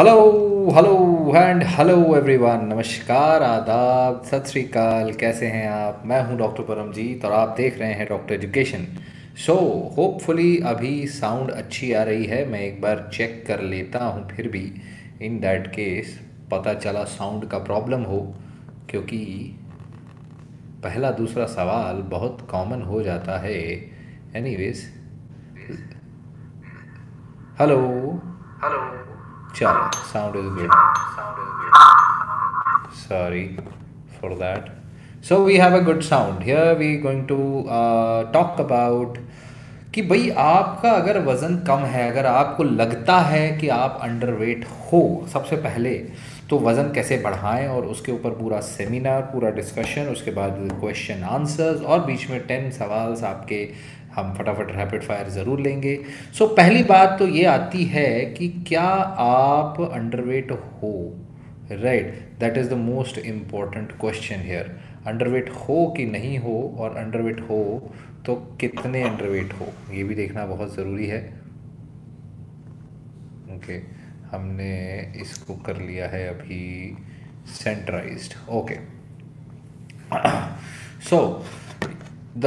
Hello hello and hello everyone नमस्कार आदाब सत श्रीकाल कैसे हैं आप? मैं हूँ डॉक्टर परमजीत और आप देख रहे हैं डॉक्टर एजुकेशन सो होपफुली अभी साउंड अच्छी आ रही है। मैं एक बार चेक कर लेता हूँ, फिर भी इन दैट केस पता चला साउंड का प्रॉब्लम हो, क्योंकि पहला दूसरा सवाल बहुत कॉमन हो जाता है। एनीवेज हेलो हेलो चलो sound is good for that. So we have a good sound. Here we going to uh, talk about कि भाई आपका अगर वज़न कम है अगर आपको लगता है कि आप अंडरवेट हो सबसे पहले तो वज़न कैसे बढ़ाएँ और उसके ऊपर पूरा सेमिनार पूरा डिस्कशन उसके बाद क्वेश्चन आंसर्स और बीच में टेन सवाल आपके हम फटाफट रैपिड फायर ज़रूर लेंगे। सो so, पहली बात तो ये आती है कि क्या आप अंडरवेट हो? Right that is the most important question here underweight हो कि नहीं हो? और अंडरवेट हो तो कितने अंडरवेट हो? ये भी देखना बहुत ज़रूरी है। ओके okay, हमने इसको कर लिया है अभी सेंट्राइज्ड okay so the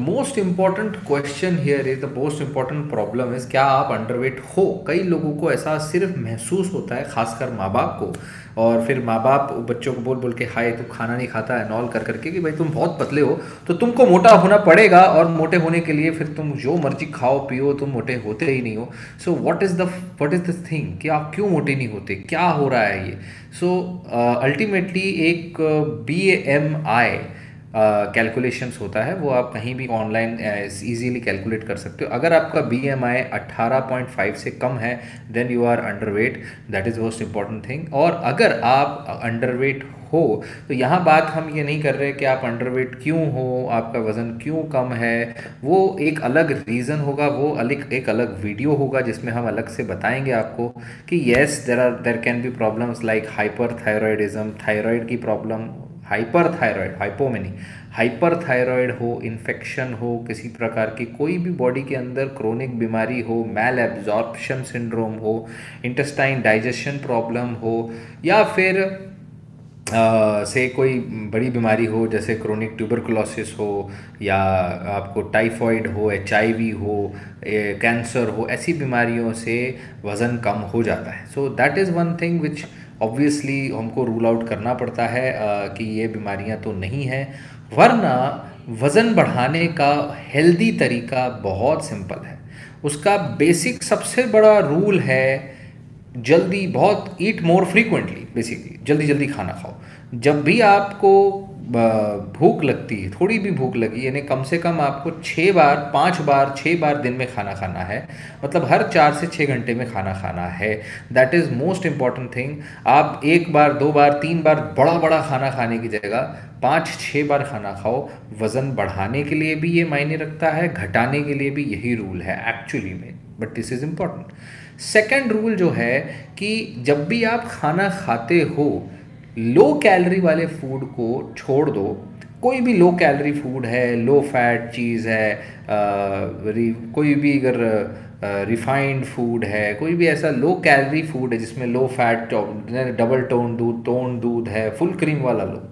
most important question here is the most important problem is क्या आप अंडरवेट हो? कई लोगों को ऐसा सिर्फ़ महसूस होता है खासकर माँ बाप को। और फिर माँ बाप बच्चों को बोल बोल के हाय तू खाना नहीं खाता है नॉल कर करके कि भाई तुम बहुत पतले हो तो तुमको मोटा होना पड़ेगा और मोटे होने के लिए फिर तुम जो मर्ज़ी खाओ पियो तुम मोटे होते ही नहीं हो। So what is the what is this thing कि आप क्यों मोटे नहीं होते? क्या हो रहा है ये? सो अल्टीमेटली uh, एक बी एम आई कैलकुलेशंस होता है, वो आप कहीं भी ऑनलाइन इजीली कैलकुलेट कर सकते हो। अगर आपका बी एम आई अट्ठारह पॉइंट फाइव से कम है then you are underweight that is most important thing और अगर आप अंडर वेट हो तो यहाँ बात हम ये नहीं कर रहे कि आप अंडरवेट क्यों हो, आपका वज़न क्यों कम है। वो एक अलग रीज़न होगा, वो अलग, एक अलग वीडियो होगा, जिसमें हम अलग से बताएँगे आपको कि yes there are there can be problems like hyperthyroidism thyroid की प्रॉब्लम हाइपर थायराइड हाइपोमेनी हाइपर थायराइड हो इन्फेक्शन हो किसी प्रकार की कोई भी बॉडी के अंदर क्रोनिक बीमारी हो मैल एब्जॉर्प्शन सिंड्रोम हो इंटेस्टाइन डाइजेशन प्रॉब्लम हो या फिर आ, से कोई बड़ी बीमारी हो जैसे क्रोनिक ट्यूबरकुलोसिस हो या आपको टाइफॉइड हो एचआईवी हो कैंसर हो ऐसी बीमारियों से वज़न कम हो जाता है। So that is one thing which obviously हमको रूल आउट करना पड़ता है कि ये बीमारियाँ तो नहीं हैं, वरना वज़न बढ़ाने का हेल्दी तरीका बहुत सिंपल है। उसका बेसिक सबसे बड़ा रूल है, जल्दी बहुत ईट मोर फ्रीक्वेंटली बेसिकली जल्दी जल्दी खाना खाओ। जब भी आपको भूख लगती है, थोड़ी भी भूख लगी, यानी कम से कम आपको छः बार, पाँच बार छः बार दिन में खाना खाना है मतलब हर चार से छः घंटे में खाना खाना है। That is most important thing आप एक बार, दो बार, तीन बार बड़ा बड़ा खाना खाने की जगह पाँच छः बार खाना खाओ, वज़न बढ़ाने के लिए भी ये मायने रखता है, घटाने के लिए भी यही रूल है एक्चुअली में but this is important second rule जो है कि जब भी आप खाना खाते हो लो कैलरी वाले फ़ूड को छोड़ दो। कोई भी लो कैलरी फ़ूड है लो फैट चीज़ है आ, कोई भी अगर रिफाइंड फ़ूड है कोई भी ऐसा लो कैलरी फ़ूड है जिसमें लो फैट डबल टोन दूध टोन दूध है फुल क्रीम वाला लो।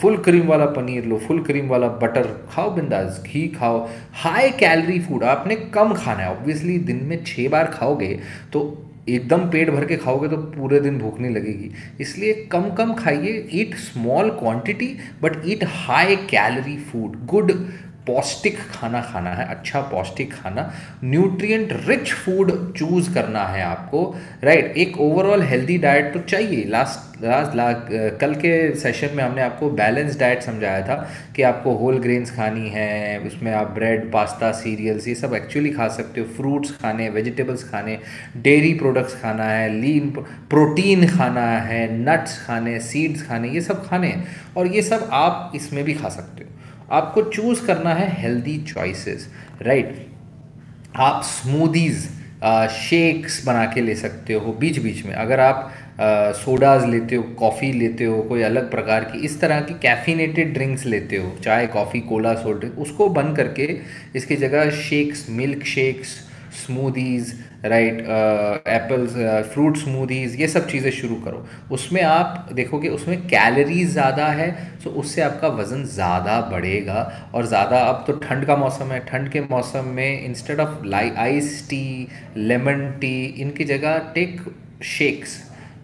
फुल क्रीम वाला पनीर लो फुल क्रीम वाला बटर खाओ बिंदास घी खाओ। हाई कैलरी फ़ूड आपने कम खाना है ऑब्वियसली दिन में छः बार खाओगे तो एकदम पेट भर के खाओगे तो पूरे दिन भूख नहीं लगेगी। इसलिए कम कम खाइए eat small quantity but eat high calorie food good पौष्टिक खाना खाना है अच्छा पौष्टिक खाना न्यूट्रिएंट रिच फ़ूड चूज़ करना है आपको राइट? एक ओवरऑल हेल्दी डाइट तो चाहिए। लास्ट लास्ट ला, कल के सेशन में हमने आपको बैलेंस डाइट समझाया था कि आपको होल ग्रेन्स खानी है उसमें आप ब्रेड पास्ता सीरियल्स ये सब एक्चुअली खा सकते हो। फ्रूट्स खाने वेजिटेबल्स खाने डेयरी प्रोडक्ट्स खाना है लीन प्रोटीन खाना है नट्स खाने सीड्स खाने ये सब खाने और ये सब आप इसमें भी खा सकते हो। आपको चूज़ करना है हेल्दी चॉइसेस राइट आप स्मूदीज़ शेक्स बना के ले सकते हो बीच बीच में। अगर आप सोडाज लेते हो कॉफ़ी लेते हो, कोई अलग प्रकार की, इस तरह की कैफिनेटेड ड्रिंक्स लेते हो, चाय कॉफ़ी कोला सोडा उसको बंद करके इसकी जगह shakes milk shakes smoothies right apples fruit smoothies ये सब चीज़ें शुरू करो। उसमें आप देखोगे उसमें कैलोरीज ज़्यादा है सो उससे आपका वज़न ज़्यादा बढ़ेगा और ज़्यादा अब तो ठंड का मौसम है। ठंड के मौसम में इंस्टेड ऑफ़ लाई आइस टी लेमन टी इनकी जगह take shakes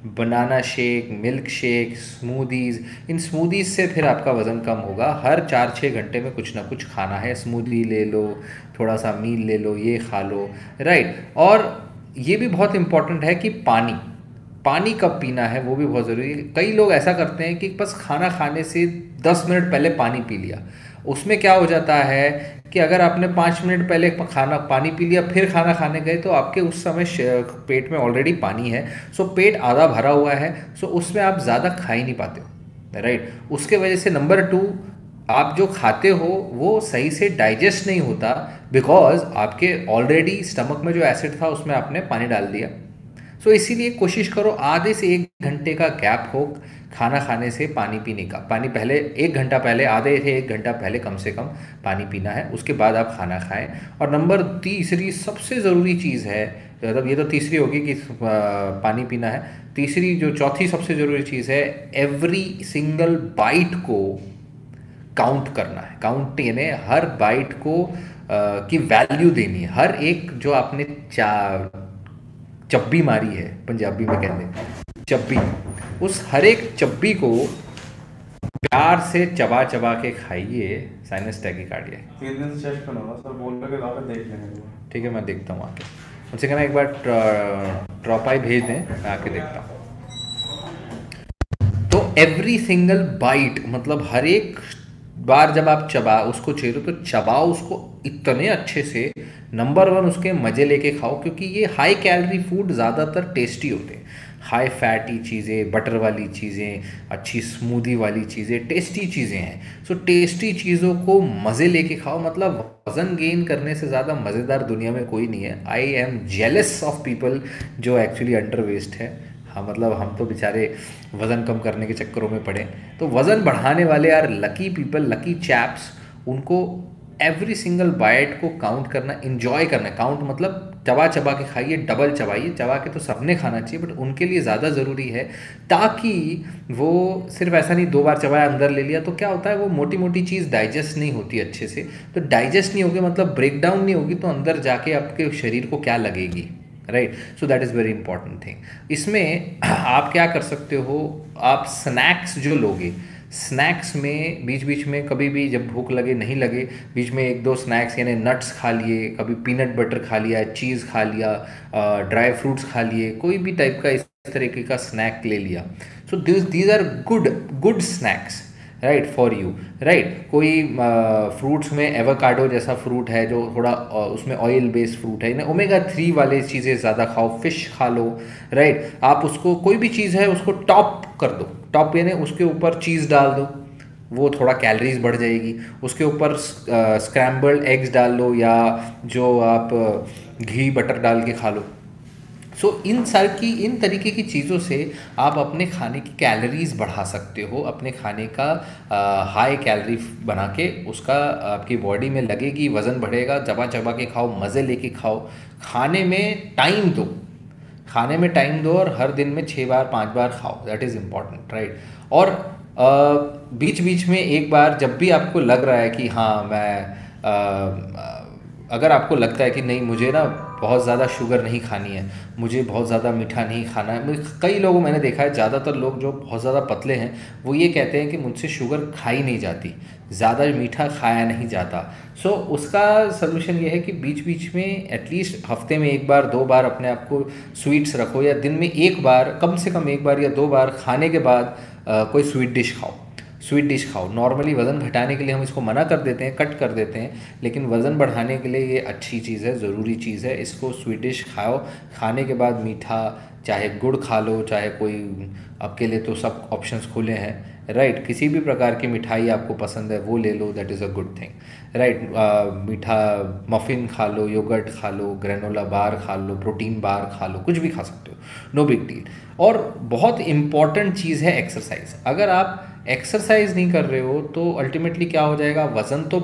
banana shake milk shake smoothies इन स्मूदीज़ से फिर आपका वज़न कम होगा। हर चार छः घंटे में कुछ ना कुछ खाना है। स्मूदी ले लो, थोड़ा सा मील ले लो, ये खा लो राइट और ये भी बहुत इंपॉर्टेंट है कि पानी पानी कब पीना है, वो भी बहुत ज़रूरी है। कई लोग ऐसा करते हैं कि बस खाना खाने से दस मिनट पहले पानी पी लिया। उसमें क्या हो जाता है कि अगर आपने पाँच मिनट पहले खाना, पानी पी लिया, फिर खाना खाने गए तो आपके उस समय पेट में ऑलरेडी पानी है। सो पेट आधा भरा हुआ है सो उसमें आप ज़्यादा खा ही नहीं पाते हो राइट उसके वजह से नंबर टू आप जो खाते हो, वो सही से डाइजेस्ट नहीं होता बिकॉज़ आपके ऑलरेडी स्टमक में जो एसिड था, उसमें आपने पानी डाल दिया। सो so, इसीलिए कोशिश करो आधे से एक घंटे का गैप हो खाना खाने से पानी पीने का। पानी पहले एक घंटा पहले आधे से एक घंटा पहले कम से कम पानी पीना है उसके बाद आप खाना खाएँ। और नंबर तीसरी सबसे ज़रूरी चीज़ है मतलब ये तो तीसरी होगी कि पानी पीना है। तीसरी जो चौथी सबसे ज़रूरी चीज़ है एवरी सिंगल बाइट को काउंट करना है। काउंट यानी हर बाइट को की वैल्यू देनी है। हर एक जो आपने चा चब्बी मारी है पंजाबी में कहते चब्बी। उस हर एक चब्बी को प्यार से चबा चबा के खाइए साइनस टैकिकार्डिया ठीक है मैं देखता हूँ आके। उनसे कहना एक बार ट्रॉपाई भेज दें मैं आके देखता हूँ। तो एवरी सिंगल बाइट मतलब हर एक बार जब आप चबा उसको चेरो तो चबाओ उसको इतने अच्छे से नंबर वन उसके मज़े लेके खाओ, क्योंकि ये हाई कैलोरी फ़ूड ज़्यादातर टेस्टी होते हैं। हाई फैटी चीज़ें बटर वाली चीज़ें, अच्छी स्मूदी वाली चीज़ें टेस्टी चीज़ें हैं। सो टेस्टी चीज़ों को मज़े लेके खाओ मतलब वज़न गेन करने से ज़्यादा मज़ेदार दुनिया में कोई नहीं है। I am jealous of people जो एक्चुअली अंडर वेस्ट है। हाँ मतलब हम तो बेचारे वज़न कम करने के चक्करों में पड़े तो वज़न बढ़ाने वाले, यार लकी पीपल लकी चैप्स उनको एवरी सिंगल बाइट को काउंट करना इन्जॉय करना। काउंट मतलब चबा चबा के खाइए डबल चबाइए। चबा के तो सबने खाना चाहिए बट उनके लिए ज़्यादा ज़रूरी है ताकि वो सिर्फ़ ऐसा नहीं, दो बार चबाया, अंदर ले लिया तो क्या होता है, वो मोटी मोटी चीज़ डाइजेस्ट नहीं होती अच्छे से। तो डाइजेस्ट नहीं होगी मतलब ब्रेक डाउन नहीं होगी तो अंदर जाके आपके शरीर को क्या लगेगी right so that is very important thing इसमें आप क्या कर सकते हो, आप स्नैक्स जो लोगे स्नैक्स में, बीच बीच में कभी भी जब भूख लगे, नहीं लगे, बीच में एक दो स्नैक्स यानी नट्स खा लिए, कभी पीनट बटर खा लिया चीज़ खा लिया ड्राई फ्रूट्स खा लिए, कोई भी टाइप का इस तरीके का स्नैक ले लिया। So this these are good good snacks right for you right कोई फ्रूट्स में एवोकाडो जैसा फ्रूट है जो थोड़ा उसमें ऑयल बेस्ड फ्रूट है, ना ओमेगा थ्री वाले चीज़ें ज़्यादा खाओ फ़िश खा लो राइट आप उसको, कोई भी चीज़ है, उसको टॉप कर दो। टॉप यानी उसके ऊपर चीज़ डाल दो, वो थोड़ा कैलरीज बढ़ जाएगी। उसके ऊपर स्क्रैम्बल्ड एग्स डाल लो या जो आप घी बटर डाल के खा लो। सो so, इन सर की इन तरीके की चीज़ों से आप अपने खाने की कैलोरीज बढ़ा सकते हो अपने खाने का आ, हाई कैलोरी बना के उसका आपकी बॉडी में लगेगी वज़न बढ़ेगा चबा चबा के खाओ मज़े लेके खाओ। खाने में टाइम दो। खाने में टाइम दो और हर दिन में छः बार पाँच बार खाओ। दैट इज़ इंपॉर्टेंट राइट और आ, बीच बीच में एक बार जब भी आपको लग रहा है कि हाँ मैं आ, अगर आपको लगता है कि नहीं मुझे ना बहुत ज़्यादा शुगर नहीं खानी है मुझे बहुत ज़्यादा मीठा नहीं खाना है। कई लोगों मैंने देखा है ज़्यादातर लोग जो बहुत ज़्यादा पतले हैं वो ये कहते हैं कि मुझसे शुगर खाई नहीं जाती ज़्यादा मीठा खाया नहीं जाता। सो so, उसका सोल्यूशन ये है कि बीच बीच में एटलीस्ट हफ़्ते में एक बार दो बार अपने आप को स्वीट्स रखो या दिन में एक बार कम से कम एक बार या दो बार खाने के बाद आ, कोई स्वीट डिश खाओ। स्वीट डिश खाओ। नॉर्मली वज़न घटाने के लिए हम इसको मना कर देते हैं कट कर देते हैं लेकिन वज़न बढ़ाने के लिए ये अच्छी चीज़ है ज़रूरी चीज़ है। इसको स्वीट डिश खाओ। खाने के बाद मीठा चाहे गुड़ खा लो चाहे कोई आपके लिए तो सब ऑप्शंस खुले हैं। राइट right, किसी भी प्रकार की मिठाई आपको पसंद है वो ले लो that is a good thing right मीठा मफ़िन खा लो योगर्ट खा लो ग्रेनोला बार खा लो प्रोटीन बार खा लो कुछ भी खा सकते हो। नो बिग डील और बहुत इंपॉर्टेंट चीज़ है एक्सरसाइज अगर आप एक्सरसाइज नहीं कर रहे हो तो अल्टीमेटली क्या हो जाएगा? वज़न तो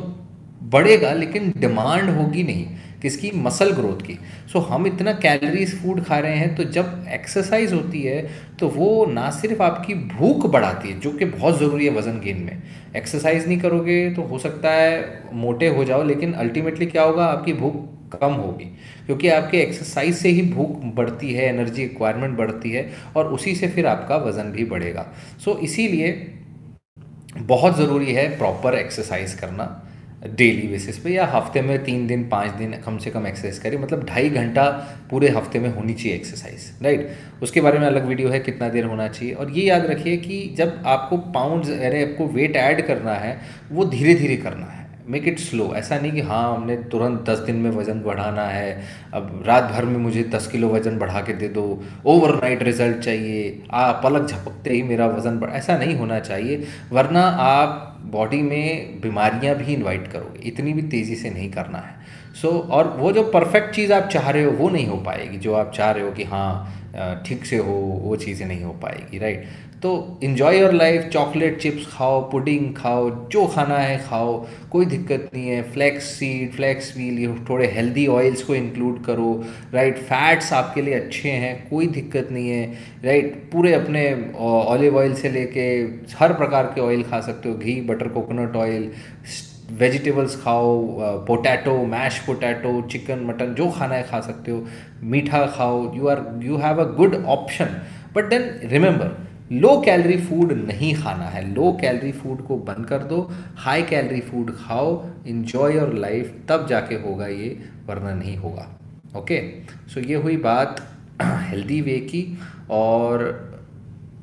बढ़ेगा लेकिन डिमांड होगी नहीं किसकी? मसल ग्रोथ की। सो so, हम इतना कैलोरीज फ़ूड खा रहे हैं तो जब एक्सरसाइज होती है तो वो ना सिर्फ़ आपकी भूख बढ़ाती है जो कि बहुत ज़रूरी है वज़न गेन में। एक्सरसाइज नहीं करोगे तो हो सकता है मोटे हो जाओ लेकिन अल्टीमेटली क्या होगा? आपकी भूख कम होगी क्योंकि आपके एक्सरसाइज से ही भूख बढ़ती है एनर्जी रिक्वायरमेंट बढ़ती है और उसी से फिर आपका वज़न भी बढ़ेगा। सो so, इसीलिए बहुत ज़रूरी है प्रॉपर एक्सरसाइज करना डेली बेसिस पे या हफ़्ते में तीन दिन, पाँच दिन कम से कम एक्सरसाइज करें मतलब ढाई घंटा पूरे हफ़्ते में होनी चाहिए एक्सरसाइज राइट उसके बारे में अलग वीडियो है, कितना देर होना चाहिए। और ये याद रखिए कि जब आपको पाउंड्स यानी आपको वेट ऐड करना है, वो धीरे धीरे करना है। मेक इट स्लो ऐसा नहीं कि हाँ हमने तुरंत दस दिन में वज़न बढ़ाना है अब रात भर में मुझे दस किलो वज़न बढ़ा के दे दो ओवरनाइट रिज़ल्ट चाहिए आ पलक झपकते ही मेरा वज़न बढ़ ऐसा नहीं होना चाहिए वरना आप बॉडी में बीमारियाँ भी इनवाइट करोगे इतनी भी तेज़ी से नहीं करना है। सो so, और वो जो परफेक्ट चीज़ आप चाह रहे हो वो नहीं हो पाएगी जो आप चाह रहे हो कि हाँ ठीक से हो वो चीज़ें नहीं हो पाएगी राइट तो enjoy your life chocolate chips खाओ पुडिंग खाओ, जो खाना है खाओ, कोई दिक्कत नहीं है। फ्लैक्स सीड फ्लैक्स व्हील ये थोड़े हेल्दी ऑयल्स को इंक्लूड करो राइट फैट्स आपके लिए अच्छे हैं, कोई दिक्कत नहीं है राइट पूरे अपने ऑलिव ऑयल से लेके हर प्रकार के ऑयल खा सकते हो, घी बटर कोकोनट ऑयल वेजिटेबल्स खाओ potato mash potato chicken mutton जो खाना है खा सकते हो। मीठा खाओ you are you have a good option but then remember low calorie food नहीं खाना है। लो कैलोरी फ़ूड को बंद कर दो। हाई कैलोरी फ़ूड खाओ। इन्जॉय योर लाइफ तब जाके होगा ये, वरना नहीं होगा। ओके सो ये हुई बात हेल्दी वे की। और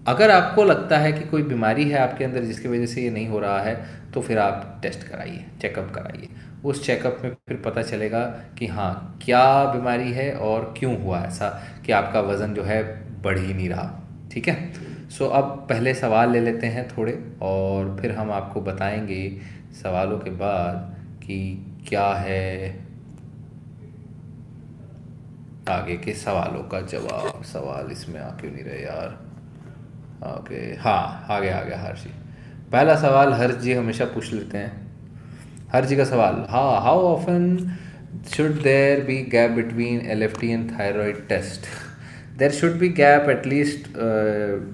अगर आपको लगता है कि कोई बीमारी है आपके अंदर जिसकी वजह से ये नहीं हो रहा है तो फिर आप टेस्ट कराइए चेकअप कराइए। उस चेकअप में फिर पता चलेगा कि हाँ क्या बीमारी है और क्यों हुआ ऐसा कि आपका वज़न जो है बढ़ ही नहीं रहा। ठीक है? सो so, अब पहले सवाल ले लेते हैं थोड़े और फिर हम आपको बताएँगे सवालों के बाद कि क्या है आगे के सवालों का जवाब। सवाल इसमें आ क्यों नहीं रहे यार। ओके हाँ आ गया आ गया हर्ष। जी पहला सवाल हर्ष जी हमेशा पूछ लेते हैं। हर्ष जी का सवाल हाँ how often should there be gap between L F T and thyroid test there should be gap at least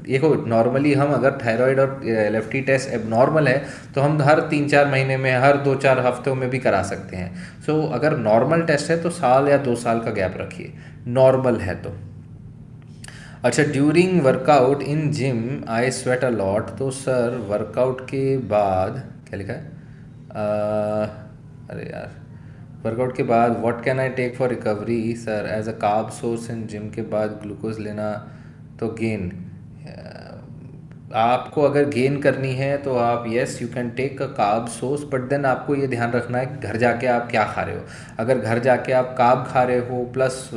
देखो नॉर्मली हम अगर थायराइड और L F T test abnormal है तो हम हर तीन चार महीने में हर दो चार हफ्तों में भी करा सकते हैं। सो so, अगर नॉर्मल टेस्ट है तो साल या दो साल का गैप रखिए। नॉर्मल है तो। अच्छा during workout in gym I sweat a lot तो सर वर्कआउट के बाद क्या लिखा है? Uh, अरे यार। वर्कआउट के बाद what can I take for recovery sir as a carb source in gym के बाद ग्लूकोज लेना तो गेन आपको अगर गेन करनी है तो आप yes you can take a carb source but then आपको ये ध्यान रखना है कि घर जाके आप क्या खा रहे हो. अगर घर जाके आप काब खा रहे हो प्लस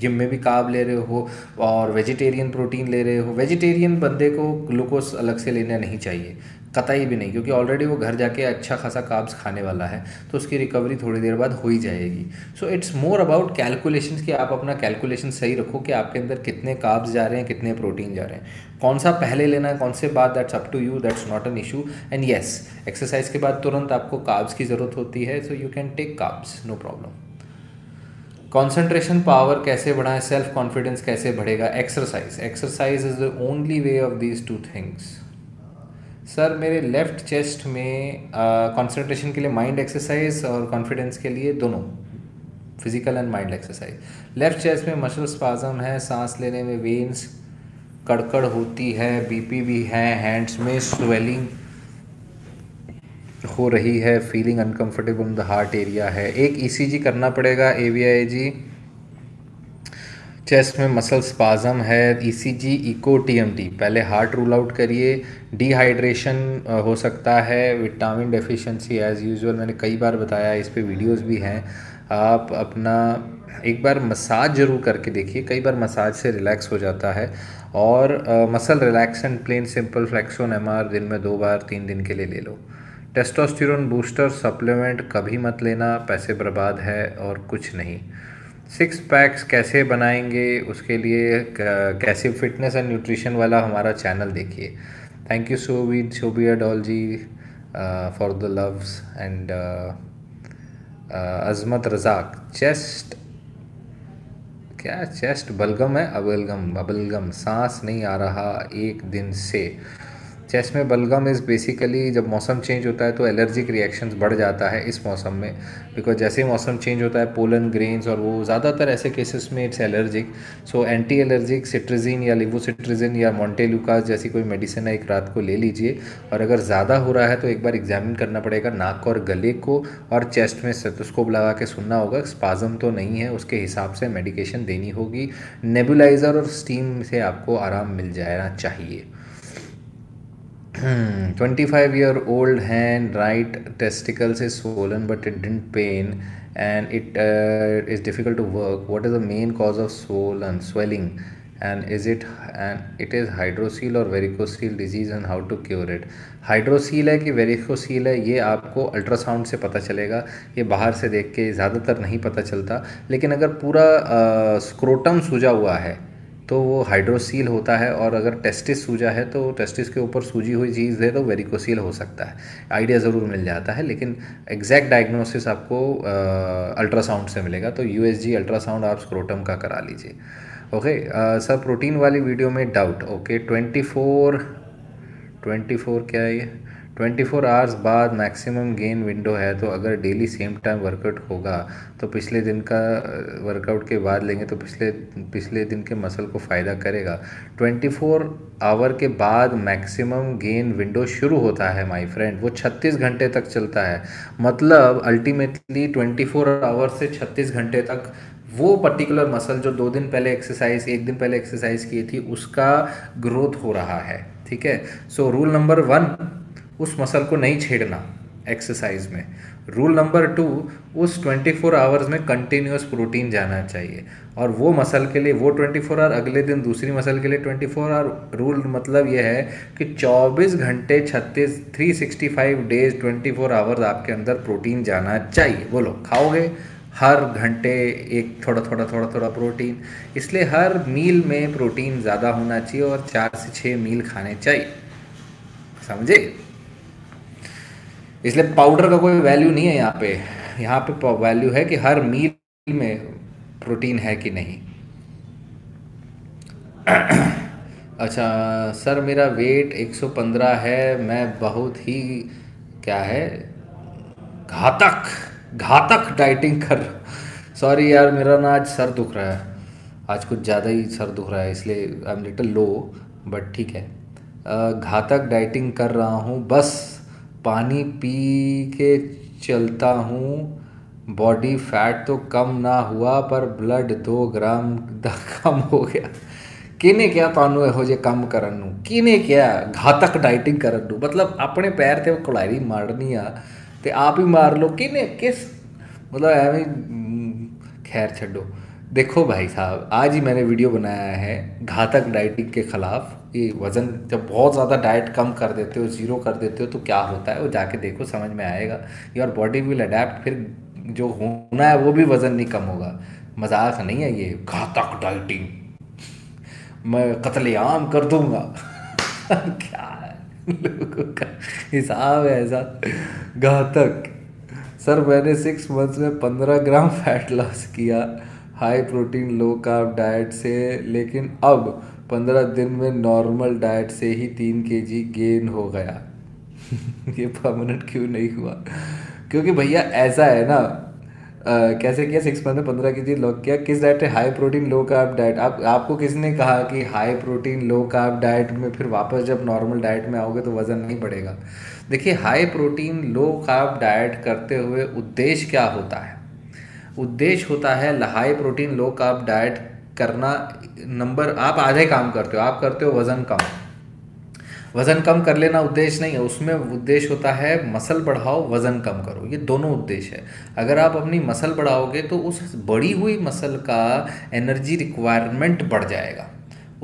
जिम में भी काब ले रहे हो और वेजिटेरियन प्रोटीन ले रहे हो वेजिटेरियन बंदे को ग्लूकोज अलग से लेना नहीं चाहिए. कतई भी नहीं, क्योंकि ऑलरेडी वो घर जाके अच्छा खासा काब्स खाने वाला है तो उसकी रिकवरी थोड़ी देर बाद हो ही जाएगी। So it's more about calculation कि आप अपना कैलकुलेशन सही रखो कि आपके अंदर कितने काब्स जा रहे हैं, कितने प्रोटीन जा रहे हैं। कौन सा पहले लेना है, कौन से बाद that's up to you that's not an issue and yes exercise के बाद तुरंत आपको काब्स की ज़रूरत होती है so you can take carbs no problem concentration power कैसे बढ़ाएँ सेल्फ कॉन्फिडेंस कैसे बढ़ेगा? Exercise exercise is the only way of these two things sir मेरे लेफ़्ट चेस्ट में कंसंट्रेशन के लिए माइंड एक्सरसाइज और कॉन्फिडेंस के लिए दोनों physical and mind exercise left chest में मसल स्पाजम है, सांस लेने में वेन्स कड़कड़ होती है बीपी भी है हैंड्स में स्वेलिंग हो रही है feeling uncomfortable in the heart area है। एक ईसीजी करना पड़ेगा एवीआईजी चेस्ट में मसल स्पाजम है ईसीजी इको टीएमटी पहले हार्ट रूल आउट करिए। डिहाइड्रेशन हो सकता है। विटामिन डेफिशिएंसी एज़ यूजुअल मैंने कई बार बताया, इस पे वीडियोस भी हैं। आप अपना, एक बार मसाज ज़रूर करके देखिए। कई बार मसाज से रिलैक्स हो जाता है। और muscle relax and plain simple flexon M दिन में दो बार, तीन दिन के लिए ले लो। टेस्टोस्टेरोन बूस्टर सप्लीमेंट कभी मत लेना। पैसे बर्बाद है और कुछ नहीं। सिक्स पैक्स कैसे बनाएँगे, उसके लिए कैसे फिटनेस एंड न्यूट्रिशन वाला हमारा चैनल देखिए। Thank you so sweet Shobia doll ji for the loves and Azmat Razak chest क्या चेस्ट बलगम है? अबलगम अबलगम। सांस नहीं आ रहा एक दिन से। चेस्ट में बलगम इज़ बेसिकली जब मौसम चेंज होता है तो एलर्जिक रिएक्शंस बढ़ जाता है इस मौसम में। बिकॉज़ जैसे ही मौसम चेंज होता है पोलन ग्रेन्स और वो ज़्यादातर ऐसे केसेस में it's allergic so anti allergic cetirizine या लिवोसिट्रजिन या मॉन्टेलुकास जैसी कोई मेडिसिन है, एक रात को ले लीजिए। और अगर ज़्यादा हो रहा है तो एक बार एग्जामिन करना पड़ेगा नाक और गले को और चेस्ट में सेटोस्कोप लगा के सुनना होगा। स्पाजम तो नहीं है, उसके हिसाब से मेडिकेशन देनी होगी। नेबुलाइज़र और स्टीम से आपको आराम मिल जाना चाहिए। Twenty five year old hand right testicle से swollen but it didn't pain and it is difficult to work what is the main cause of swollen and swelling and is it and it is hydrocele और varicocele disease and how to cure it hydrocele है कि varicocele है, ये आपको ultrasound से पता चलेगा। ये बाहर से देख के ज़्यादातर नहीं पता चलता। लेकिन अगर पूरा uh, स्क्रोटम सूझा हुआ है तो वो हाइड्रोसील होता है और अगर टेस्टिस सूजा है तो टेस्टिस के ऊपर सूजी हुई चीज़ है तो वेरिकोसील हो सकता है। आइडिया ज़रूर मिल जाता है, लेकिन एग्जैक्ट डायग्नोसिस आपको अल्ट्रासाउंड से मिलेगा। तो यूएसजी अल्ट्रासाउंड आप स्क्रोटम का करा लीजिए। ओके सर प्रोटीन वाली वीडियो में doubt okay twenty four twenty four क्या है ये? ट्वेंटी फोर आवर्स बाद मैक्सिमम गेन विंडो है तो अगर डेली सेम टाइम वर्कआउट होगा तो पिछले दिन का वर्कआउट के बाद लेंगे तो पिछले पिछले दिन के मसल को फ़ायदा करेगा। ट्वेंटी फोर आवर के बाद मैक्सिमम गेन विंडो शुरू होता है, माय फ्रेंड। वो छत्तीस घंटे तक चलता है। मतलब अल्टीमेटली ट्वेंटी फोर आवर से छत्तीस घंटे तक वो पर्टिकुलर मसल जो दो दिन पहले एक्सरसाइज, एक दिन पहले एक्सरसाइज की थी, उसका ग्रोथ हो रहा है। ठीक है? सो रूल नंबर वन उस मसल को नहीं छेड़ना एक्सरसाइज में। रूल नंबर टू उस 24 फोर आवर्स में कंटिन्यूस प्रोटीन जाना चाहिए। और वो मसल के लिए, वो 24 फोर आवर अगले दिन दूसरी मसल के लिए 24 फोर आवर रूल मतलब ये है कि 24 घंटे 36 365 डेज़ 24 फोर आवर्स आपके अंदर प्रोटीन जाना चाहिए। बोलो, खाओगे? हर घंटे एक थोड़ा थोड़ा थोड़ा थोड़ा प्रोटीन इसलिए हर मील में प्रोटीन ज़्यादा होना चाहिए और चार से छः मील खाने चाहिए। समझे? इसलिए पाउडर का कोई वैल्यू नहीं है यहाँ पे। यहाँ पे वैल्यू है कि हर मील में प्रोटीन है कि नहीं। अच्छा सर मेरा वेट 115 है, मैं बहुत ही, क्या है, घातक घातक डाइटिंग कर सॉरी यार, मेरा ना आज सर दुख रहा है। आज कुछ ज़्यादा ही सर दुख रहा है, इसलिए I am little low but ठीक है। घातक डाइटिंग कर रहा हूँ, बस। पानी पी के चलता हूँ बॉडी फैट तो कम ना हुआ पर ब्लड दो ग्राम कम हो गया किने क्या ਤੁਹਾਨੂੰ ਇਹੋ ਜਿਹੇ ਕੰਮ ਕਰਨ ਨੂੰ ਕਿਨੇ ਕਿਹਾ ਘਾਤਕ ਡਾਈਟਿੰਗ ਕਰਨ ਨੂੰ ਮਤਲਬ ਆਪਣੇ ਪੈਰ ਤੇ ਕੁਲਾੜੀ ਮਾਰਨੀ ਆ ਤੇ ਆਪ ਹੀ ਮਾਰ ਲਓ ਕਿਨੇ ਕਿਸ मतलब ਐਵੇਂ खैर छो देखो भाई साहब, आज ही मैंने वीडियो बनाया है घातक डाइटिंग के ख़िलाफ़। कि वज़न जब बहुत ज़्यादा डाइट कम कर देते हो ज़ीरो कर देते हो तो क्या होता है? वो जाके देखो, समझ में आएगा। योर बॉडी विल अडेप्ट फिर जो होना है, वो भी वज़न नहीं कम होगा। मज़ाक नहीं है ये घातक डाइटिंग मैं कत्लेआम कर दूँगा। क्या है? लोगों का हिसाब है ऐसा। घातक। सर, मैंने सिक्स मंथ्स में पंद्रह ग्राम फैट लॉस किया। High protein low carb diet से लेकिन अब पंद्रह दिन में नॉर्मल डाइट से ही तीन के जी गेन हो गया। ये परमानेंट क्यों नहीं हुआ? क्योंकि भैया ऐसा है ना आ, कैसे किया? सिक्स मंथ में पंद्रह के जी लॉक किया। किस डाइट है high protein low carb diet आप आपको किसने कहा कि high protein low carb diet में फिर वापस जब नॉर्मल डाइट में आओगे तो वज़न नहीं बढ़ेगा? देखिए high protein low carb diet करते हुए उद्देश्य क्या होता है? उद्देश्य होता है high protein low carb diet करना। नंबर आप आधे काम करते हो, आप करते हो वज़न कम। वज़न कम कर लेना उद्देश्य नहीं है, उसमें उद्देश्य होता है मसल बढ़ाओ, वज़न कम करो। ये दोनों उद्देश्य है। अगर आप अपनी मसल बढ़ाओगे तो उस बढ़ी हुई मसल का एनर्जी रिक्वायरमेंट बढ़ जाएगा।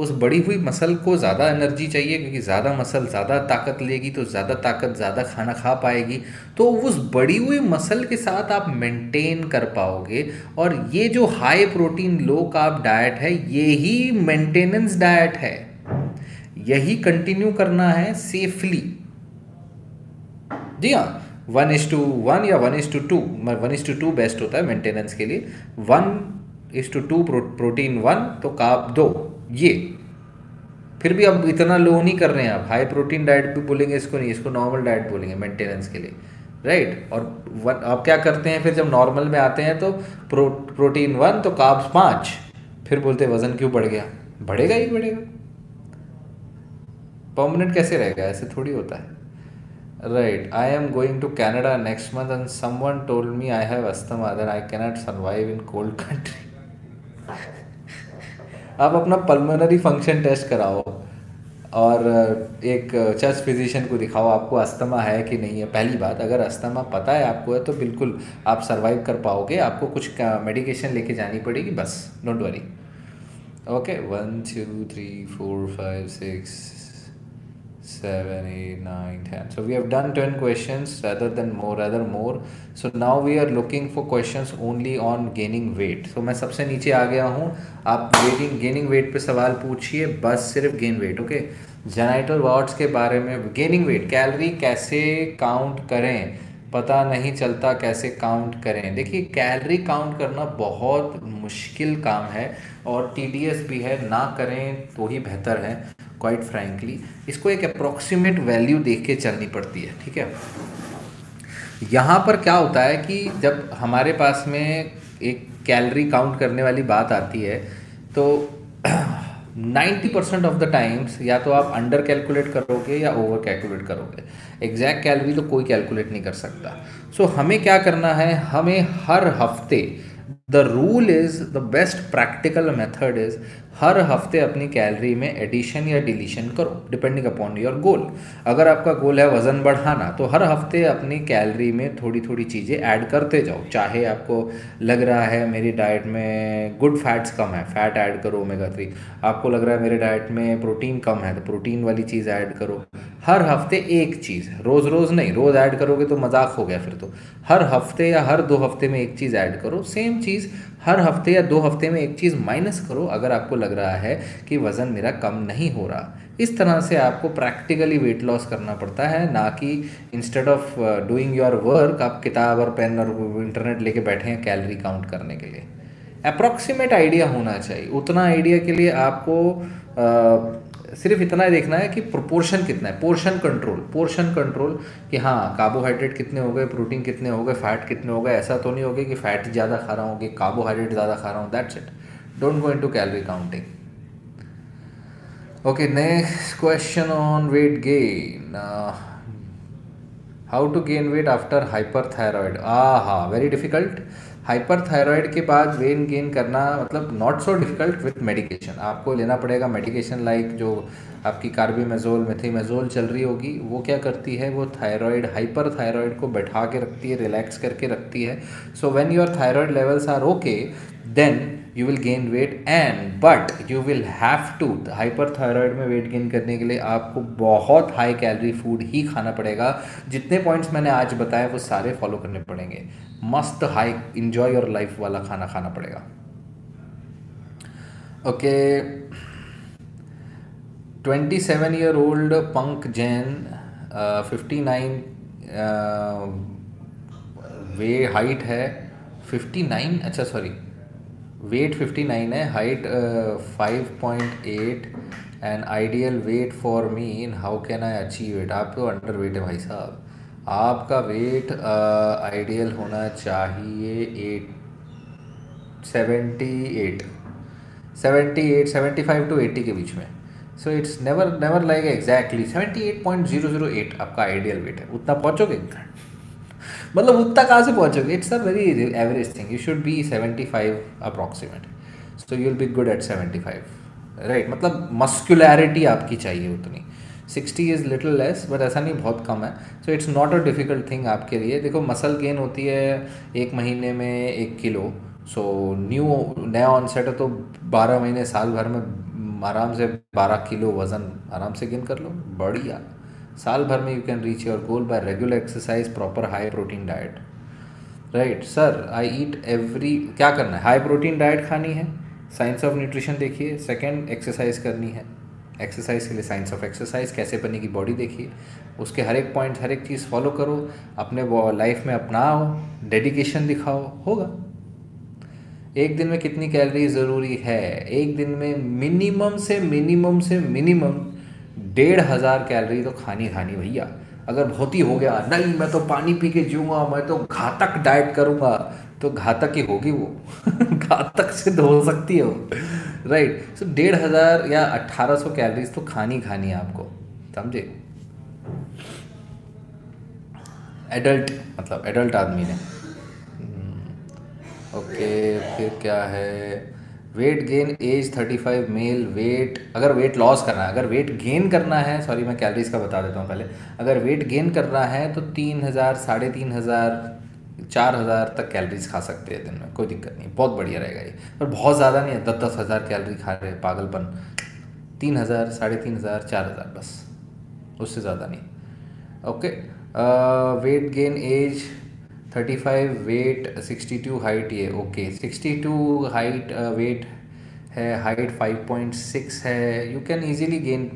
उस बढ़ी हुई मसल को ज़्यादा एनर्जी चाहिए, क्योंकि ज़्यादा मसल ज़्यादा ताकत लेगी तो ज़्यादा ताकत, ज़्यादा खाना खा पाएगी। तो उस बढ़ी हुई मसल के साथ आप मेंटेन कर पाओगे। और ये जो high protein low carb diet है, ये ही मेंटेनेंस डाइट है। यही कंटिन्यू करना है सेफली जी हाँ वन इज़ टू वन या one is to two one is to two best होता है मेंटेनेंस के लिए। One is to two protein one तो काप दो। ये। फिर भी अब इतना लो नहीं कर रहे हैं आप। हाई प्रोटीन डाइट भी बोलेंगे इसको नहीं, इसको नॉर्मल डाइट बोलेंगे मेंटेनेंस के लिए राइट और वन आप क्या करते हैं फिर जब नॉर्मल में आते हैं तो प्रो प्रोटीन वन तो काब्स पाँच। फिर बोलते हैं वज़न क्यों बढ़ गया? बढ़ेगा ही बढ़ेगा। परमानेंट कैसे रहेगा? ऐसे थोड़ी होता है। Right I am going to Canada next month and someone told me I have asthma then I cannot survive in cold country आप अपना पल्मोनरी फ़ंक्शन टेस्ट कराओ और एक चर्च फिजिशियन को दिखाओ, आपको अस्थमा है कि नहीं है। पहली बात, अगर अस्थमा पता है आपको है तो बिल्कुल आप सर्वाइव कर पाओगे। आपको कुछ मेडिकेशन लेके जानी पड़ेगी, बस don't worry okay one two three four five six seven, eight, nine, ten. So we have done ten questions rather than more, rather more. So now we are looking for questions only on gaining weight. So मैं सबसे नीचे आ गया हूँ आप gaining gaining weight पे सवाल पूछिए बस सिर्फ़ gain weight okay genital warts के बारे में गेनिंग वेट कैलोरी कैसे काउंट करें पता नहीं चलता कैसे काउंट करें देखिए कैलोरी काउंट करना बहुत मुश्किल काम है और TDS भी है ना करें तो ही बेहतर है क्वाइट फ्रैंकली इसको एक अप्रोक्सीमेट वैल्यू देख के चलनी पड़ती है ठीक है? यहाँ पर क्या होता है कि जब हमारे पास में एक कैलरी काउंट करने वाली बात आती है तो 90 परसेंट ऑफ़ द टाइम्स या तो आप अंडर कैलकुलेट करोगे या ओवर कैलकुलेट करोगे। एग्जैक्ट कैलरी तो कोई कैलकुलेट नहीं कर सकता। सो so, हमें क्या करना है? हमें हर हफ़्ते the rule is the best practical method is हर हफ़्ते अपनी कैलरी में एडिशन या डिलीशन करो डिपेंडिंग अपॉन योर गोल अगर आपका गोल है वज़न बढ़ाना तो हर हफ़्ते अपनी कैलरी में थोड़ी थोड़ी चीज़ें ऐड करते जाओ। चाहे आपको लग रहा है मेरी डाइट में गुड फैट्स कम है फैट ऐड करो ओमेगा थ्री आपको लग रहा है मेरे डाइट में प्रोटीन कम है तो प्रोटीन वाली चीज़ ऐड करो। हर हफ़्ते एक चीज़ रोज़ रोज़ नहीं, रोज़ ऐड करोगे तो मज़ाक हो गया फिर तो। हर हफ़्ते या हर दो हफ़्ते में एक चीज़ ऐड करो सेम चीज़ हर हफ़्ते या दो हफ़्ते में एक चीज़ माइनस करो अगर आपको लग रहा है कि वज़न मेरा कम नहीं हो रहा। इस तरह से आपको प्रैक्टिकली वेट लॉस करना पड़ता है ना कि instead of doing your work आप किताब और पेन और इंटरनेट लेके बैठे हैं कैलरी काउंट करने के लिए। अप्रॉक्सीमेट आइडिया होना चाहिए। उतना आइडिया के लिए आपको uh, सिर्फ़ इतना ही देखना है कि प्रोपोर्शन कितना है। पोर्शन कंट्रोल पोर्शन कंट्रोल कि हाँ कार्बोहाइड्रेट कितने हो गए प्रोटीन कितने हो गए फैट कितने हो गए, ऐसा तो नहीं होगा कि फैट ज़्यादा खा रहा हूँ, कि कार्बोहाइड्रेट ज़्यादा खा रहा हूँ that's it don't go into calorie counting okay next question on weight gain how to gain weight after hyper thyroid ah ha very difficult hyper thyroid के बाद वेन गेन करना मतलब not so difficult with medication आपको लेना पड़ेगा medication like जो आपकी कार्बीमेजोल मेथीमेजोल चल रही होगी, वो क्या करती है? वो थायराइड हाइपर थायराइड को बैठा के रखती है रिलैक्स करके रखती है। So when your thyroid levels are okay then you will gain weight and but you will have to hyper thyroid में वेट गेन करने के लिए आपको बहुत हाई कैलोरी फ़ूड ही खाना पड़ेगा। जितने पॉइंट्स मैंने आज बताए, वो सारे फॉलो करने पड़ेंगे। मस्त हाई इंजॉय योर लाइफ वाला खाना खाना पड़ेगा। Okay twenty seven year old पंक Jain fifty nine weight height है। फिफ्टी नाइन अच्छा सॉरी वेट फिफ्टी नाइन है height five point eight and ideal weight for me in how can I achieve it आपको under weight है भाई साहब। आपका weight ideal होना चाहिए eight, seventy eight. Seventy eight, seventy five to eighty के बीच में। So it's never never like exactly seventy eight point zero zero eight आपका आइडियल वेट है। उतना पहुँचोगे मतलब उतना कहाँ से पहुँचोगे? It's a very average thing you should be seventy five approximate so you will be good at seventy five. Right मतलब muscularity आपकी चाहिए उतनी। Sixty is little less but ऐसा नहीं, बहुत कम है। So it's not a difficult thing आपके लिए। देखो मसल गेन होती है एक महीने में एक किलो। सो न्यू नया ऑनसेट है तो बारह महीने, साल भर में आराम से बारह किलो वज़न आराम से गेन कर लो। बढ़िया। साल भर में you can reach your goal by regular exercise proper high protein diet right sir I eat every क्या करना है? हाई प्रोटीन डाइट खानी है। साइंस ऑफ़ न्यूट्रिशन देखिए। सेकेंड एक्सरसाइज करनी है। एक्सरसाइज के लिए साइंस ऑफ़ एक्सरसाइज कैसे बनेगी बॉडी देखिए। उसके हर एक पॉइंट हर एक चीज़ फॉलो करो, अपने लाइफ में अपनाओ डेडिकेशन दिखाओ, होगा। एक दिन में कितनी कैलोरी ज़रूरी है? एक दिन में मिनिमम से मिनिमम से मिनिमम डेढ़ हज़ार कैलोरी तो खानी खानी भैया। अगर बहुत ही हो गया, नहीं, मैं तो पानी पी के जीऊँगा, मैं तो घातक डाइट करूँगा तो घातक ही होगी वो। घातक सिद्ध हो सकती है वो राइट सो डेढ़ हज़ार या अट्ठारह सौ कैलरीज तो खानी खानी है आपको, समझे? एडल्ट मतलब एडल्ट आदमी ने। ओके फिर क्या है? Weight gain age thirty five male weight अगर वेट लॉस करना है, अगर वेट गेन करना है सॉरी मैं कैलोरीज का बता देता हूँ पहले। अगर वेट गेन करना है तो तीन हज़ार, साढ़े तीन हज़ार, चार हज़ार तक कैलोरीज खा सकते हैं दिन में, कोई दिक्कत नहीं, बहुत बढ़िया रहेगा ये। पर बहुत ज़्यादा नहीं है, दस दस हज़ार कैलोरी खा रहे पागलपन। तीन हज़ार, साढ़े तीन हज़ार, चार हज़ार, बस, उससे ज़्यादा नहीं। Okay weight gain age thirty five weight sixty two height ये okay sixty two height weight है हाइट फाइव पॉइंट सिक्स है. यू कैन ईजीली गेन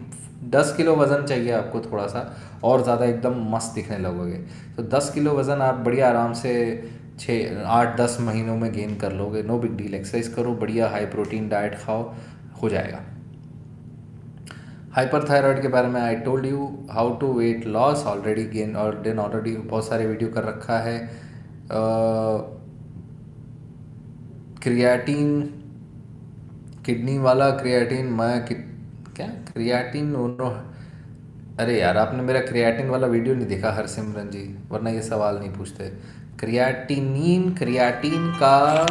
दस किलो वज़न चाहिए आपको थोड़ा सा, और ज़्यादा एकदम मस्त दिखने लगोगे. तो दस किलो वज़न आप बढ़िया आराम से छः आठ, दस महीनों में गेन कर लोगे. नो बिग डील एक्सरसाइज करो, बढ़िया हाई प्रोटीन डाइट खाओ, हो जाएगा. हाइपर थायराइड के बारे में I told you how to weight loss already gain और देन ऑलरेडी बहुत सारे वीडियो कर रखा है. क्रिएटिन किडनी वाला क्रिएटिन मैं कि, क्या? क्रिएटिन अरे यार आपने मेरा क्रिएटिन वाला वीडियो नहीं देखा हरसिमरन जी वरना ये सवाल नहीं पूछते। क्रिएटिनिन क्रिएटिन का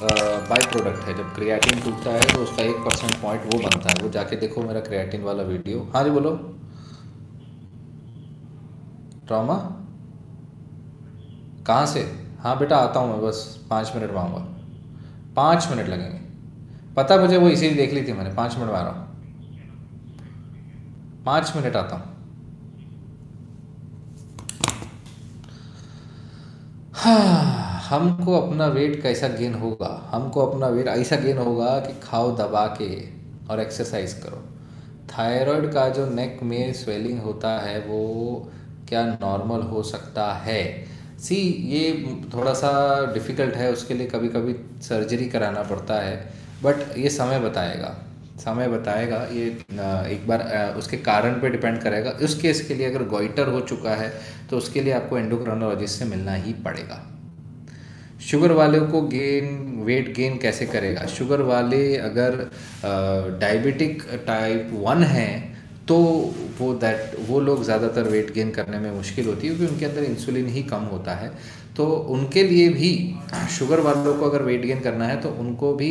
बाई प्रोडक्ट है। जब क्रिएटिन टूटता है तो उसका एक परसेंट पॉइंट वो बनता है। वो जाके देखो मेरा क्रिएटिन वाला वीडियो हाँ जी बोलो। ट्रामा कहाँ से? हाँ बेटा, आता हूँ मैं, बस पाँच मिनट में आऊँगा पाँच मिनट लगेंगे। पता मुझे वो इसीलिए देख ली थी मैंने, पाँच मिनट में आ रहा हूँ। पाँच मिनट आता हूँ। हाँ हमको अपना वेट कैसा गेन होगा? हमको अपना वेट ऐसा गेन होगा कि खाओ, दबा के और एक्सरसाइज करो। थायराइड का जो नेक में स्वेलिंग होता है, वो क्या नॉर्मल हो सकता है? सी, ये थोड़ा सा डिफ़िकल्ट है, उसके लिए कभी कभी सर्जरी कराना पड़ता है बट ये समय बताएगा। समय बताएगा, ये एक बार उसके कारण पे डिपेंड करेगा। उस केस के लिए अगर गोइटर हो चुका है तो उसके लिए आपको एंडोक्रोनोलॉजिस्ट से मिलना ही पड़ेगा। शुगर वाले को गेन वेट गेन कैसे करेगा? शुगर वाले अगर डायबिटिक टाइप वन है तो वो दैट वो लोग ज़्यादातर वेट गेन करने में मुश्किल होती है, क्योंकि उनके अंदर इंसुलिन ही कम होता है। तो उनके लिए भी शुगर वालों को अगर वेट गेन करना है तो उनको भी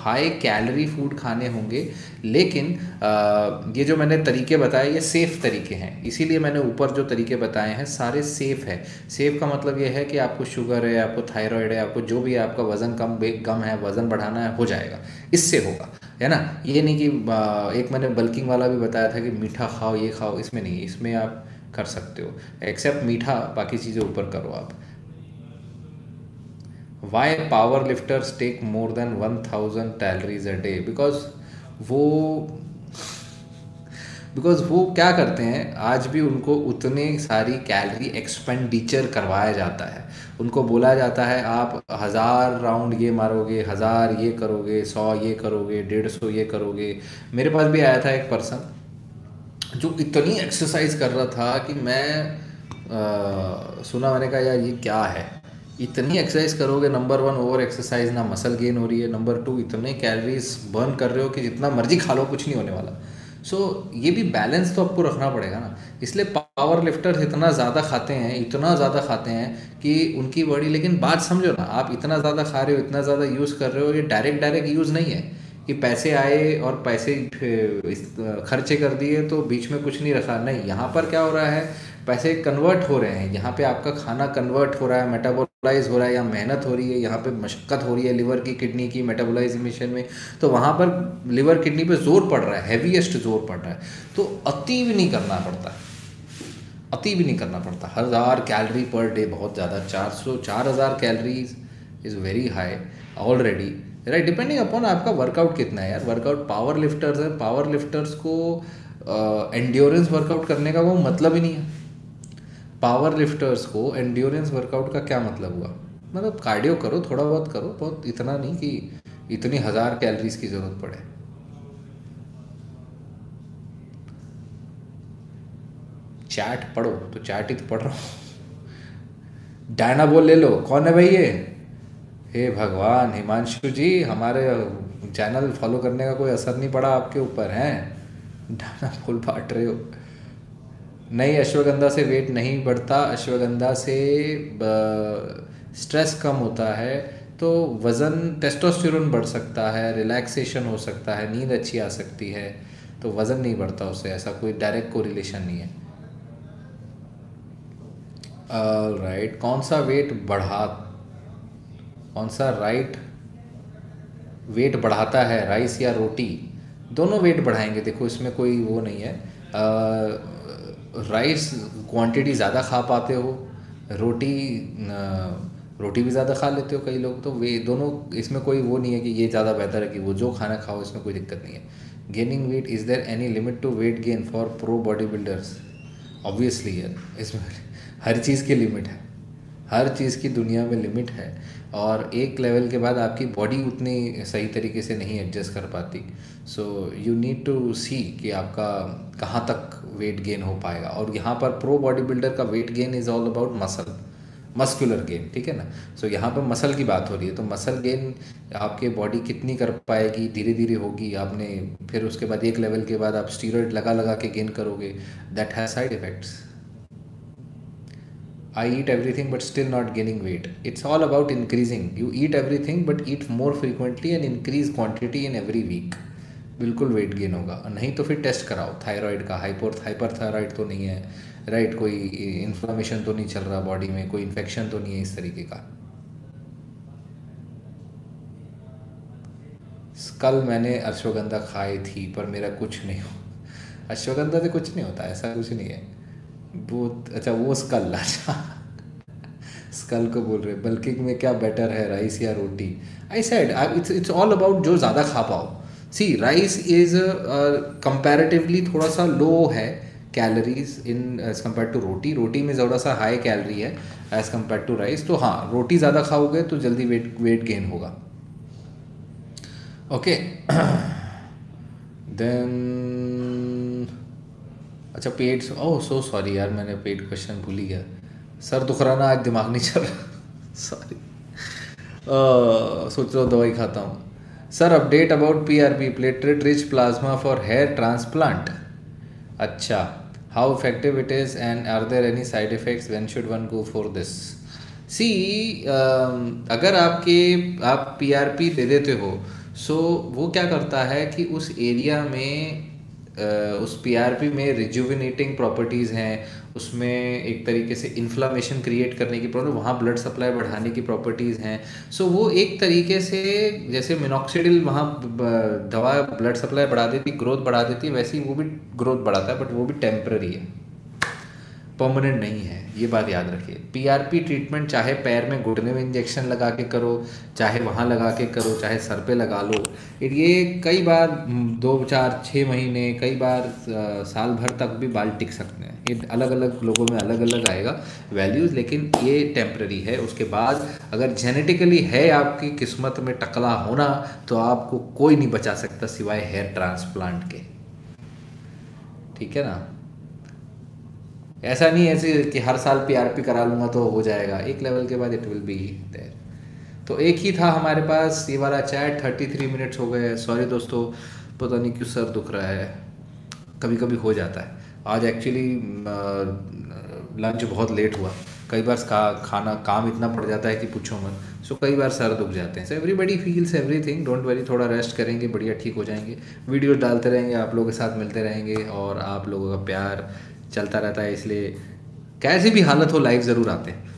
हाई कैलोरी फ़ूड खाने होंगे। लेकिन आ, ये जो मैंने तरीके बताए ये सेफ़ तरीके हैं। इसीलिए मैंने ऊपर जो तरीके बताए हैं सारे सेफ़ है। सेफ़ का मतलब ये है कि आपको शुगर है आपको थायराइड है आपको जो भी आपका वज़न कम कम है वज़न बढ़ाना है हो जाएगा। इससे होगा है ना? ये नहीं कि एक मैंने बल्किंग वाला भी बताया था कि मीठा खाओ ये खाओ इसमें नहीं इसमें आप कर सकते हो। एक्सेप्ट मीठा बाकी चीज़ें ऊपर करो आप। Why power lifters take more than one thousand calories day because वो बिकॉज़ वो क्या करते हैं आज भी उनको उतने सारी कैलरी एक्सपेंडिचर करवाया जाता है। उनको बोला जाता है आप हज़ार राउंड ये मारोगे हज़ार ये करोगे सौ ये करोगे डेढ़ सौ ये करोगे। मेरे पास भी आया था एक पर्सन जो इतनी एक्सरसाइज कर रहा था कि मैं आ, सुना मैंने कहा यार ये क्या है? इतनी एक्सरसाइज करोगे नंबर वन ओवर एक्सरसाइज ना मसल गेन हो रही है। नंबर टू इतने कैलोरीज बर्न कर रहे हो कि जितना मर्ज़ी खा लो कुछ नहीं होने वाला। सो so, ये भी बैलेंस तो आपको रखना पड़ेगा ना। इसलिए पावर लिफ्टर्स इतना ज़्यादा खाते हैं इतना ज़्यादा खाते हैं कि उनकी बॉडी लेकिन बात समझो ना आप इतना ज़्यादा खा रहे हो इतना ज़्यादा यूज़ कर रहे हो ये डायरेक्ट डायरेक्ट यूज़ नहीं है कि पैसे आए और पैसे खर्चे कर दिए तो बीच में कुछ नहीं रखा। नहीं यहाँ पर क्या हो रहा है पैसे कन्वर्ट हो रहे हैं। यहाँ पे आपका खाना कन्वर्ट हो रहा है मेटाबोलाइज हो रहा है या मेहनत हो रही है, यहाँ पे मशक्क़त हो रही है लिवर की किडनी की मेटाबोलाइजेशन में। तो वहाँ पर लिवर किडनी पे ज़ोर पड़ रहा है हैवीएस्ट ज़ोर पड़ रहा है। तो अति भी नहीं करना पड़ता। अति भी नहीं करना पड़ता। हज़ार कैलरी पर डे बहुत ज़्यादा। चार सौ, चार हज़ार calories is very high already right depending upon आपका वर्कआउट कितना है यार। वर्कआउट पावर लिफ्टर्स है। पावर लिफ्टर्स को एंड्योरेंस वर्कआउट करने का वो मतलब ही नहीं है। पावर लिफ्टर्स को एंड्योरेंस वर्कआउट का क्या मतलब हुआ? मतलब कार्डियो करो, थोड़ा बहुत करो, बहुत इतना नहीं कि इतनी हज़ार कैलोरीज की ज़रूरत पड़े। चैट पढ़ो तो चैट ही तो पढ़ रहा हूँ। डायना बोल, ले लो, कौन है भाई ये? हे भगवान, हिमांशु जी, हमारे चैनल फॉलो करने का कोई असर नहीं पड़ा आपके ऊपर, हैं? डायना बोल, बांट रहे हो। नहीं, अश्वगंधा से वेट नहीं बढ़ता, अश्वगंधा से स्ट्रेस कम होता है तो वज़न टेस्टोस्टेरोन बढ़ सकता है रिलैक्सेशन हो सकता है, नींद अच्छी आ सकती है तो वज़न नहीं बढ़ता उससे, ऐसा कोई डायरेक्ट को रिलेशन नहीं है राइट right. कौन सा वेट बढ़ा, कौन सा राइट वेट बढ़ाता है राइस या रोटी दोनों वेट बढ़ाएँगे, देखो इसमें कोई वो नहीं है राइस क्वांटिटी ज़्यादा खा पाते हो? रोटी रोटी भी ज़्यादा खा लेते हो कई लोग? तो वे दोनों, इसमें कोई वो नहीं है कि ये ज़्यादा बेहतर है कि वो जो खाना खाओ, इसमें कोई दिक्कत नहीं है। Gaining weight is there any limit to weight gain for pro body builders obviously है इसमें हर चीज़ की लिमिट है। हर चीज़ की दुनिया में लिमिट है। और एक लेवल के बाद आपकी बॉडी उतनी सही तरीके से नहीं एडजस्ट कर पाती। So you need to see कि आपका कहाँ तक वेट गेन हो पाएगा और यहाँ पर प्रो बॉडी बिल्डर का weight gain is all about muscle muscular gain ठीक है ना सो so, यहाँ पर मसल की बात हो रही है तो मसल गेन आपके बॉडी कितनी कर पाएगी धीरे धीरे होगी आपने फिर उसके बाद एक लेवल के बाद आप स्टीरोड लगा लगा के गेन करोगे that has side effects I eat everything but still not gaining weight. It's all about increasing. You eat everything but eat more frequently and increase quantity in every week. बिल्कुल weight gain होगा। नहीं तो फिर test कराओ। Thyroid का hyper hyper thyroid तो नहीं है राइट? right, कोई इन्फ्लामेशन तो नहीं चल रहा बॉडी में कोई इन्फेक्शन तो नहीं है इस तरीके का। कल मैंने अश्वगंधा खाई थी पर मेरा कुछ नहीं हो अश्वगंधा से कुछ नहीं होता ऐसा कुछ नहीं है। वो अच्छा वो स्कल अच्छा। स्कल को बोल रहे बल्कि में क्या बेटर है राइस या रोटी? I said it's it's all about जो ज़्यादा खा पाओ। सी राइस इज़ कंपैरेटिवली थोड़ा सा लो है calories in as compare to roti रोटी में थोड़ा सा हाई कैलोरी है एज़ कंपेयर टू राइस तो हाँ रोटी ज़्यादा खाओगे तो जल्दी वेट वेट गेन होगा। ओके देन अच्छा पेड ओह सो सॉरी यार, मैंने पेट क्वेश्चन भूल ही गया। सर दुख रहा ना आज दिमाग नहीं चल रहा। सॉरी सोच रहा हूँ दवाई खाता हूँ। Sir update about P R P platelet rich plasma for hair transplant अच्छा how effective it is and are there any side effects when should one go for this see अगर आपके आप पी आर पी दे देते हो सो so, वो क्या करता है कि उस एरिया में उस पीआरपी में रिजुविनेटिंग प्रॉपर्टीज़ हैं उसमें एक तरीके से इन्फ्लामेशन क्रिएट करने की प्रॉब्लम वहाँ ब्लड सप्लाई बढ़ाने की प्रॉपर्टीज़ हैं। सो वो एक तरीके से जैसे मिनोक्सीडिल वहाँ दवा ब्लड सप्लाई बढ़ा देती ग्रोथ बढ़ा देती, वैसे ही वो भी ग्रोथ बढ़ाता है बट वो भी टेम्प्ररी है। परमानेंट नहीं है, ये बात याद रखिए। पीआरपी ट्रीटमेंट चाहे पैर में घुटने में इंजेक्शन लगा के करो, चाहे वहाँ लगा के करो, चाहे सर पे लगा लो ये कई बार दो चार छः महीने, कई बार साल भर तक भी बाल टिक सकते हैं। ये अलग अलग लोगों में अलग अलग आएगा वैल्यूज़ लेकिन ये टेम्प्रेरी है। उसके बाद अगर जेनेटिकली है आपकी किस्मत में टकला होना तो आपको कोई नहीं बचा सकता सिवाय हेयर ट्रांसप्लांट के। ठीक है ना? ऐसा नहीं ऐसे कि हर साल पीआरपी करा लूँगा तो हो जाएगा। एक लेवल के बाद इट विल बी देयर तो एक ही था हमारे पास, ये वाला चैट थर्टी थ्री मिनट्स हो गए। सॉरी दोस्तों, पता नहीं क्यों सर दुख रहा है। कभी कभी हो जाता है। आज एक्चुअली लंच बहुत लेट हुआ। कई बार का खाना, काम इतना पड़ जाता है कि पूछो मत। सो कई बार सर दुख जाते हैं। So everybody feels everything don't worry थोड़ा रेस्ट करेंगे, बढ़िया ठीक हो जाएँगे। वीडियो डालते रहेंगे, आप लोगों के साथ मिलते रहेंगे और आप लोगों का प्यार चलता रहता है इसलिए कैसी भी हालत हो लाइव ज़रूर आते हैं।